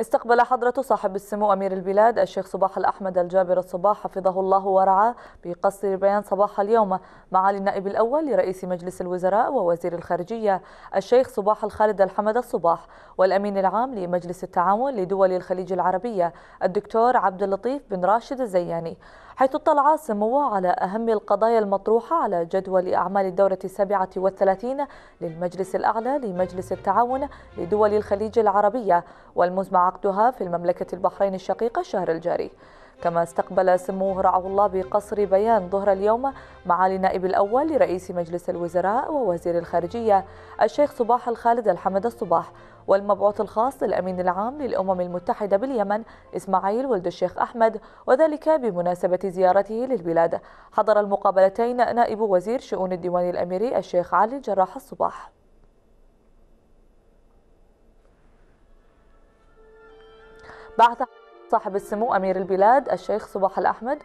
استقبل حضرة صاحب السمو أمير البلاد الشيخ صباح الأحمد الجابر الصباح حفظه الله ورعاه بقصر بيان صباح اليوم معالي النائب الأول لرئيس مجلس الوزراء ووزير الخارجية الشيخ صباح الخالد الحمد الصباح والأمين العام لمجلس التعاون لدول الخليج العربية الدكتور عبد اللطيف بن راشد الزياني. حيث اطلع سموه على أهم القضايا المطروحة على جدول أعمال الدورة السابعة والثلاثين للمجلس الأعلى لمجلس التعاون لدول الخليج العربية والمزمع عقدها في المملكة البحرين الشقيقة الشهر الجاري. كما استقبل سموه رعاه الله بقصر بيان ظهر اليوم معالي النائب الأول لرئيس مجلس الوزراء ووزير الخارجية الشيخ صباح الخالد الحمد الصباح والمبعوث الخاص للأمين العام للأمم المتحدة باليمن إسماعيل ولد الشيخ أحمد وذلك بمناسبة زيارته للبلاد. حضر المقابلتين نائب وزير شؤون الديوان الأميري الشيخ علي الجراح الصباح. بعث صاحب السمو أمير البلاد الشيخ صباح الأحمد.